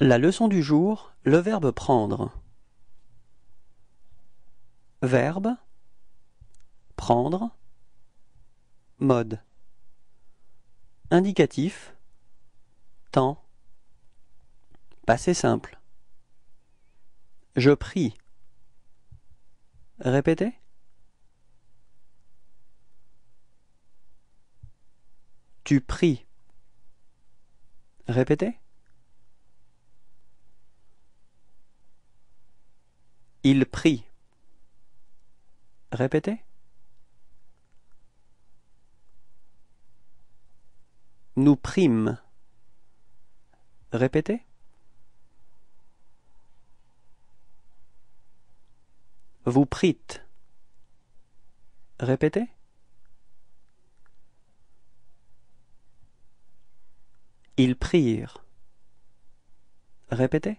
La leçon du jour, le verbe prendre. Verbe prendre. Mode. Indicatif temps. Passé simple. Je prie. Répétez. Tu pries. Répétez Il prie. Répétez. Nous prîmes. Répétez. Vous prîtes. Répétez. Ils prirent. Répétez.